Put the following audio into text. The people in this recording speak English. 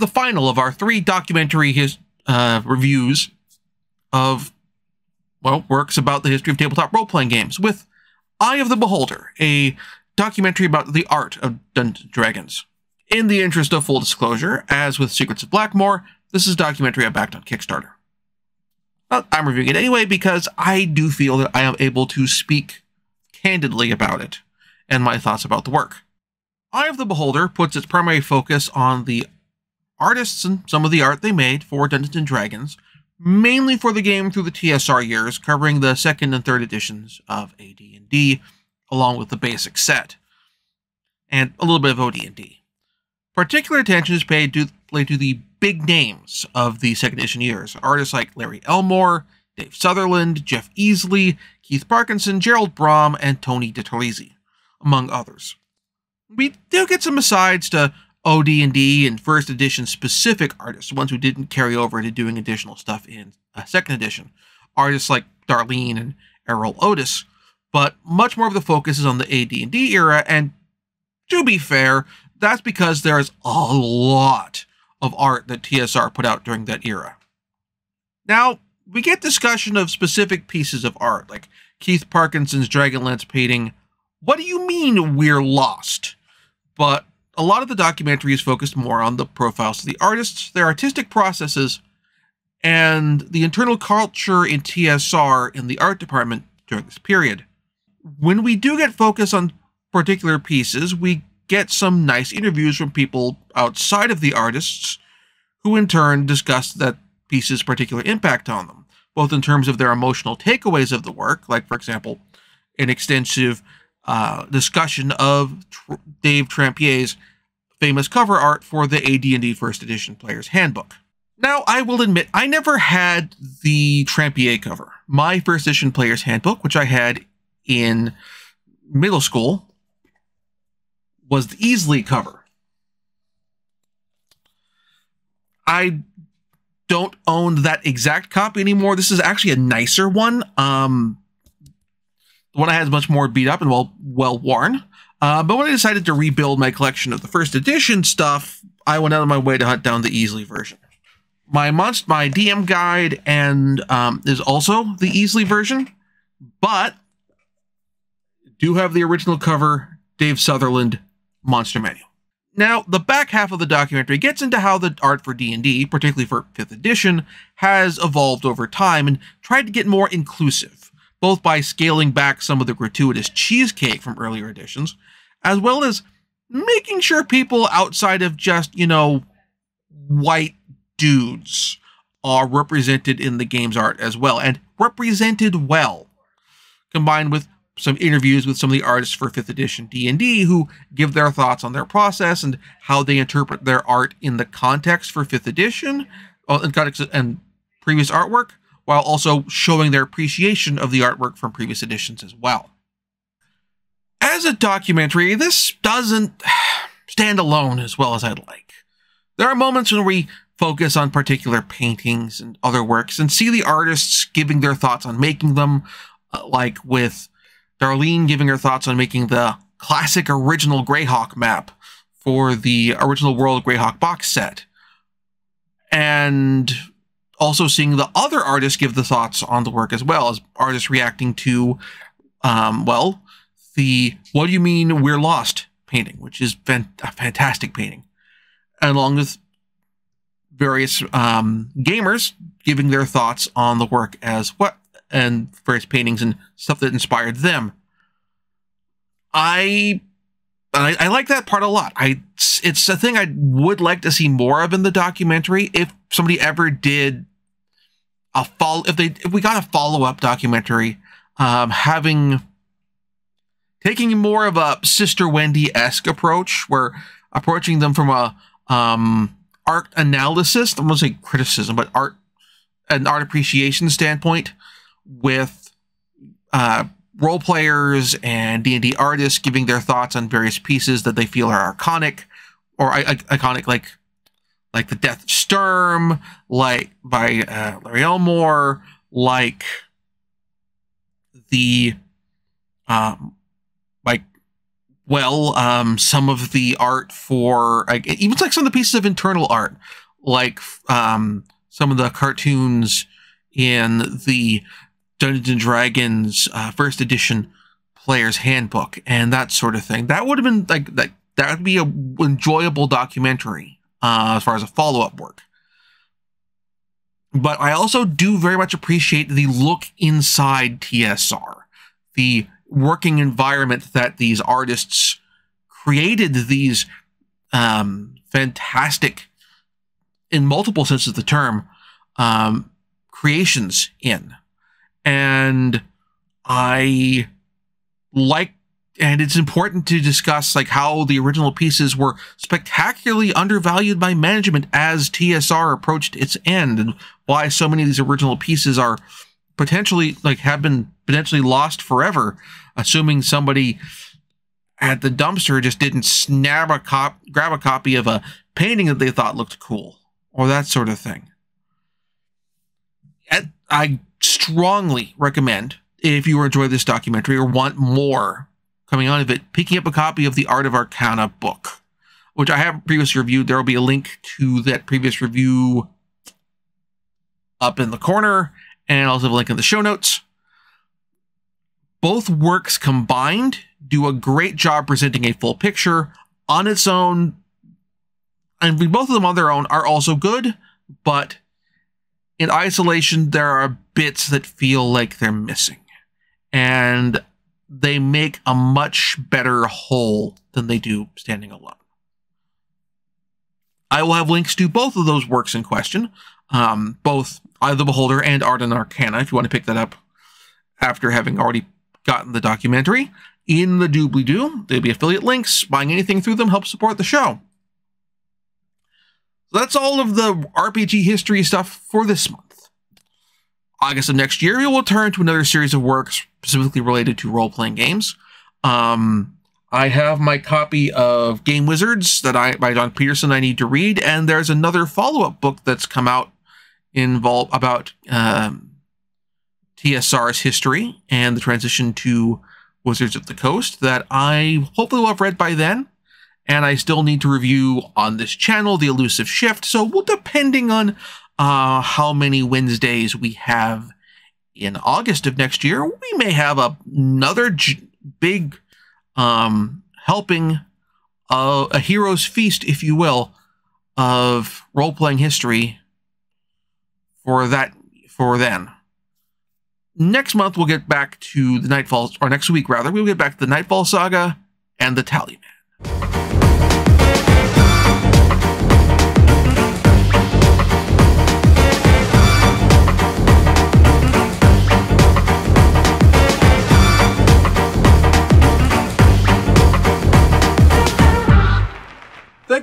the final of our three documentary his, uh, reviews of, well, works about the history of tabletop role playing games with Eye of the Beholder, a documentary about the art of Dungeons Dragons. In the interest of full disclosure, as with Secrets of Blackmoor, this is a documentary I backed on Kickstarter. Well, I'm reviewing it anyway because I do feel that I am able to speak candidly about it and my thoughts about the work. Eye of the Beholder puts its primary focus on the artists and some of the art they made for Dungeons and Dragons, mainly for the game through the TSR years, covering the second and third editions of AD&D, along with the basic set, and a little bit of OD&D. Particular attention is paid to, to the big names of the second edition years, artists like Larry Elmore, Dave Sutherland, Jeff Easley, Keith Parkinson, Gerald Brom, and Tony DiTerlizzi, among others. We do get some asides to OD&D and first edition specific artists, ones who didn't carry over to doing additional stuff in a second edition. Artists like Darlene and Errol Otis, but much more of the focus is on the AD&D era, and to be fair, that's because there's a lot of art that TSR put out during that era. Now, we get discussion of specific pieces of art, like Keith Parkinson's Dragonlance painting, What Do You Mean We're Lost? But a lot of the documentary is focused more on the profiles of the artists, their artistic processes, and the internal culture in TSR in the art department during this period. When we do get focus on particular pieces, we get some nice interviews from people outside of the artists who in turn discuss that piece's particular impact on them, both in terms of their emotional takeaways of the work, like, for example, an extensive uh, discussion of Tr- Dave Trampier's famous cover art for the AD&D First Edition Player's Handbook. Now, I will admit, I never had the Trampier cover. My First Edition Player's Handbook, which I had in middle school, was the Easley cover. I don't own that exact copy anymore. This is actually a nicer one. Um, the one I had is much more beat up and well well worn. Uh, but when I decided to rebuild my collection of the first edition stuff, I went out of my way to hunt down the Easley version. My monst- my DM guide and um, is also the Easley version, but do have the original cover, Dave Sutherland monster manual. Now, the back half of the documentary gets into how the art for D&D, particularly for 5th edition, has evolved over time and tried to get more inclusive, both by scaling back some of the gratuitous cheesecake from earlier editions, as well as making sure people outside of just, you know, white dudes are represented in the game's art as well, and represented well, combined with some interviews with some of the artists for 5th edition D&D who give their thoughts on their process and how they interpret their art in the context for 5th edition uh, and previous artwork while also showing their appreciation of the artwork from previous editions as well. As a documentary, this doesn't stand alone as well as I'd like. There are moments when we focus on particular paintings and other works and see the artists giving their thoughts on making them, uh, like with Darlene giving her thoughts on making the classic original Greyhawk map for the original World Greyhawk box set. And also seeing the other artists give the thoughts on the work as well as artists reacting to, um, well, the What Do You Mean We're Lost painting, which is fan- a fantastic painting, along with various um, gamers giving their thoughts on the work as what and various paintings and stuff that inspired them. I, I, I like that part a lot. I it's a thing I would like to see more of in the documentary. If somebody ever did a follow, if they if we got a follow up documentary, um, having taking more of a Sister Wendy esque approach, where approaching them from a um, art analysis, I won't say criticism, but art an art appreciation standpoint with uh, role players and D&D artists giving their thoughts on various pieces that they feel are iconic or iconic like like the Death Sturm, like by uh, Larry Elmore, like the um, like well, um, some of the art for like even like some of the pieces of internal art, like um, some of the cartoons in the Dungeons and Dragons uh, first edition player's handbook and that sort of thing. That would have been like that. That would be a enjoyable documentary uh, as far as a follow up work. But I also do very much appreciate the look inside TSR, the working environment that these artists created these um, fantastic, in multiple senses of the term, um, creations in. And I like and it's important to discuss like how the original pieces were spectacularly undervalued by management as TSR approached its end and why so many of these original pieces are potentially like have been potentially lost forever assuming somebody at the dumpster just didn't snap a cop grab a copy of a painting that they thought looked cool or that sort of thing I strongly recommend if you enjoy this documentary or want more coming out of it, picking up a copy of the Art of Arcana book, which I have previously reviewed. There will be a link to that previous review up in the corner, and I also a link in the show notes. Both works combined do a great job presenting a full picture on its own, and both of them on their own are also good, but in isolation, there are bits that feel like they're missing. And they make a much better whole than they do standing alone. I will have links to both of those works in question, um, both Eye of the Beholder and Art and Arcana, if you want to pick that up after having already gotten the documentary. In the doobly doo, there'll be affiliate links. Buying anything through them helps support the show. So that's all of the RPG history stuff for this month. August of next year, we will turn to another series of works specifically related to role playing games. Um, I have my copy of Game Wizards that I by Jon Peterson I need to read, and there's another follow up book that's come out involved about um, TSR's history and the transition to Wizards of the Coast that I hopefully will have read by then. And I still need to review on this channel the Elusive Shift. So, well, depending on uh, how many Wednesdays we have in August of next year, we may have a, another big um, helping, uh, a hero's feast, if you will, of role playing history for that for then. Next month we'll get back to the Nightfall, or next week rather, we'll get back to the Nightfall Saga and the Talisman.